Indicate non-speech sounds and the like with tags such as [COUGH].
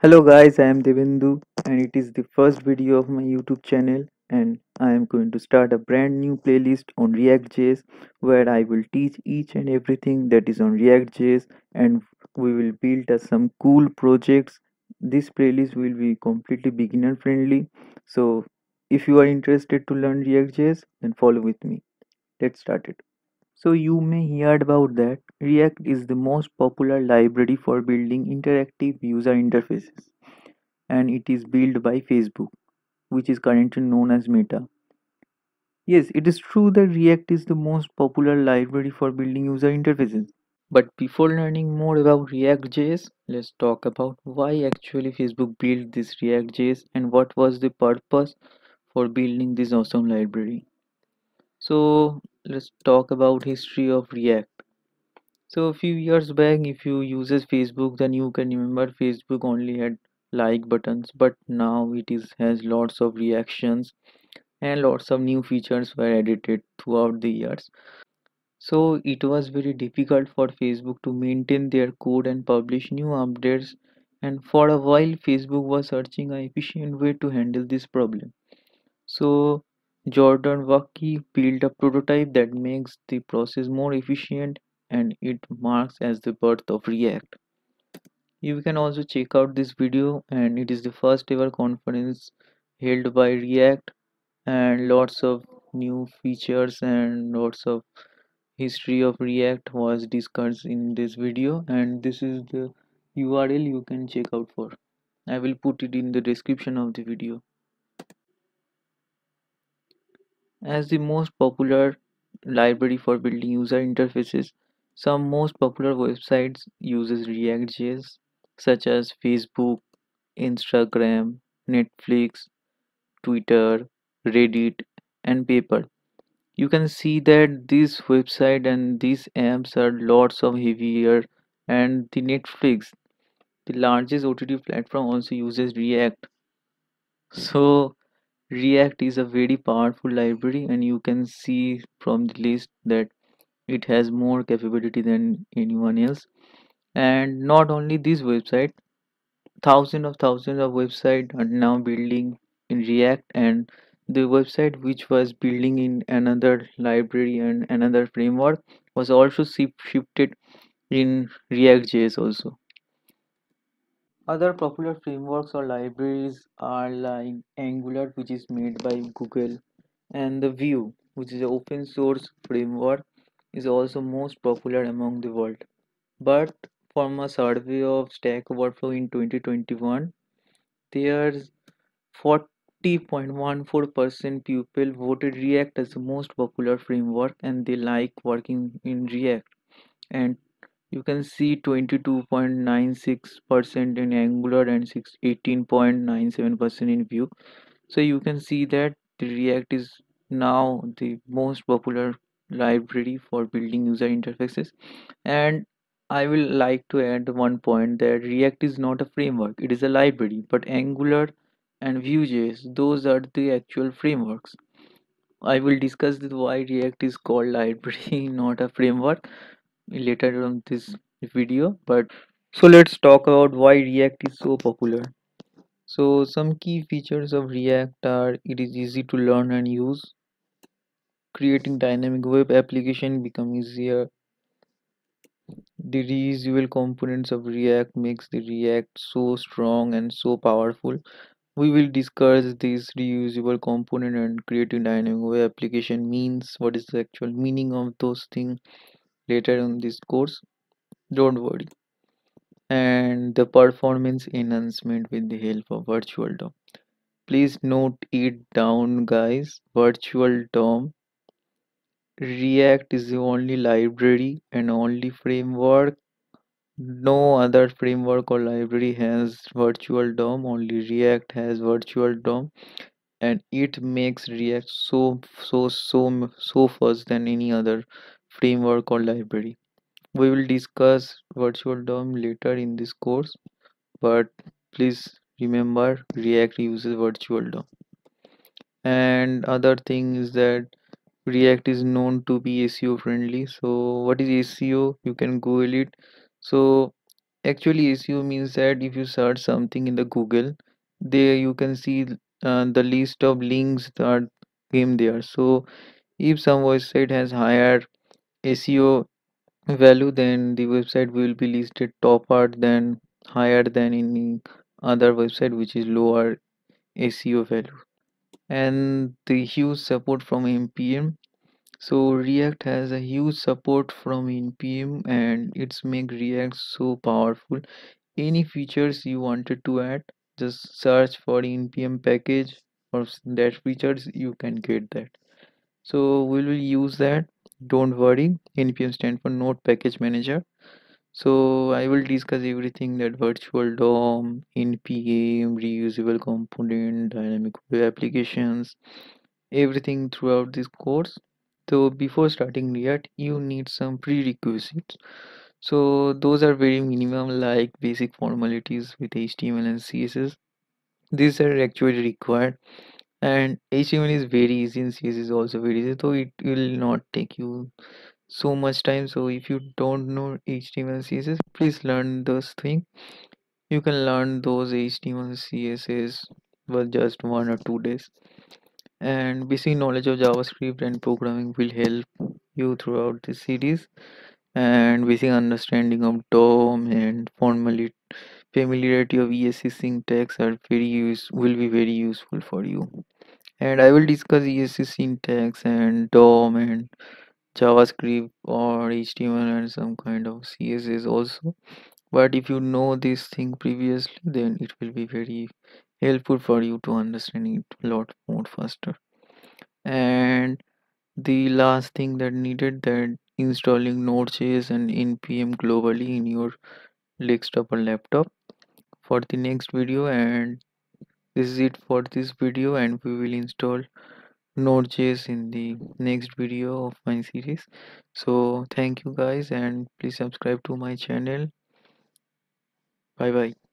Hello guys, I am Devindu and it is the first video of my YouTube channel and I am going to start a brand new playlist on React.js where I will teach each and everything that is on React.js and we will build uh, some cool projects. This playlist will be completely beginner friendly. So if you are interested to learn React.js then follow with me. Let's start it. So you may heard about that React is the most popular library for building interactive user interfaces and it is built by Facebook, which is currently known as Meta. Yes, it is true that React is the most popular library for building user interfaces. But before learning more about React.js, let's talk about why actually Facebook built this React.js and what was the purpose for building this awesome library. So let's talk about history of React. So a few years back, if you uses Facebook, then you can remember Facebook only had like buttons, but now it is has lots of reactions and lots of new features were added throughout the years. So it was very difficult for Facebook to maintain their code and publish new updates. And for a while, Facebook was searching an efficient way to handle this problem. So Jordan Walke built a prototype that makes the process more efficient and it marks as the birth of React. You can also check out this video and it is the first ever conference held by React and lots of new features and lots of history of React was discussed in this video and this is the URL you can check out for. I will put it in the description of the video. As the most popular library for building user interfaces, some most popular websites uses React.js such as Facebook, Instagram, Netflix, Twitter, Reddit, and PayPal. You can see that this website and these apps are lots of heavier and the Netflix, the largest OTT platform also uses React. So React is a very powerful library and you can see from the list that it has more capability than anyone else. And not only this website, thousands of thousands of websites are now building in React and the website which was building in another library and another framework was also shif- shifted in React.js also. Other popular frameworks or libraries are like Angular which is made by Google and the Vue which is an open source framework is also most popular among the world. But from a survey of Stack Overflow in 2021 there's 40.14% people voted React as the most popular framework and they like working in React. And you can see 22.96% in Angular and 6 18.97% in Vue. So you can see that the React is now the most popular library for building user interfaces. And I will like to add one point that React is not a framework, it is a library, but Angular and Vue.js, those are the actual frameworks. I will discuss why React is called library, [LAUGHS] not a framework later on this video. But so let's talk about why React is so popular. So some key features of React are it is easy to learn and use. Creating dynamic web application become easier. The reusable components of React makes the React so strong and so powerful. We will discuss this reusable component and creating dynamic web application means what is the actual meaning of those things later on this course. Don't worry. And the performance enhancement with the help of virtual DOM. Please note it down guys. Virtual DOM. React is the only library and only framework no other framework or library has virtual DOM, only React has virtual DOM, and it makes React so so so so fast than any other framework or library. We will discuss virtual DOM later in this course, but please remember React uses virtual DOM. And other thing is that React is known to be SEO friendly. So what is SEO? You can Google it. So actually SEO means that if you search something in the Google, there you can see uh, the list of links that came there. So if some website has higher SEO value, then the website will be listed top topper than higher than any other website which is lower SEO value. And the huge support from npm so react has a huge support from npm and it's make react so powerful. Any features you wanted to add just search for npm package or that features you can get that. So we will use that don't worry. Npm stand for node package manager. So i will discuss everything that virtual dom npm reusable component dynamic web applications everything throughout this course. So before starting react you need some prerequisites. So those are very minimum like basic formalities with html and css these are actually required and html is very easy and css is also very easy so it will not take you so much time. So if you don't know html css please learn those things you can learn those html css with just one or two days. And basic knowledge of javascript and programming will help you throughout this series. And basic understanding of DOM and formally familiarity of ES6 syntax are very use will be very useful for you. And I will discuss ES6 syntax and DOM and JavaScript or HTML and some kind of CSS also. But if you know this thing previously, then it will be very helpful for you to understand it a lot more faster. And the last thing that needed that installing Node.js and npm globally in your desktop or laptop for the next video and this is it for this video and we will install node.js in the next video of my series. So thank you guys and please subscribe to my channel. Bye bye